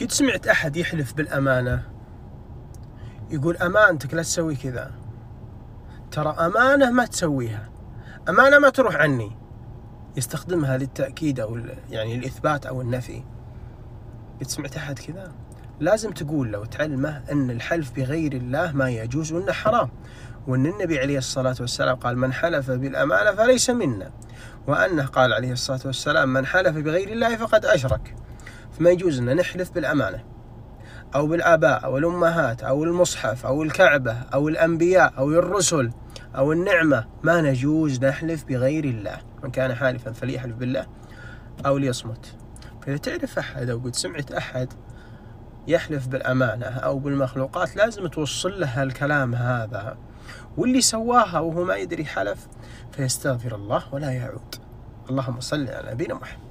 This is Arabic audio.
قد سمعت أحد يحلف بالأمانة؟ يقول أمانتك لا تسوي كذا. ترى أمانة ما تسويها. أمانة ما تروح عني. يستخدمها للتأكيد أو يعني الإثبات أو النفي. قد سمعت أحد كذا؟ لازم تقول له وتعلمه أن الحلف بغير الله ما يجوز وأنه حرام. وأن النبي عليه الصلاة والسلام قال من حلف بالأمانة فليس منا. وأنه قال عليه الصلاة والسلام من حلف بغير الله فقد أشرك. فما يجوز أن نحلف بالأمانة. أو بالآباء أو الأمهات أو المصحف أو الكعبة أو الأنبياء أو الرسل أو النعمة. ما نجوز نحلف بغير الله. من كان حالفا فليحلف بالله أو ليصمت. فإذا تعرف أحد أو قد سمعت أحد يحلف بالأمانة أو بالمخلوقات لازم توصل له الكلام هذا. واللي سواها وهو ما يدري حلف فيستغفر الله ولا يعود. اللهم صل على نبينا محمد.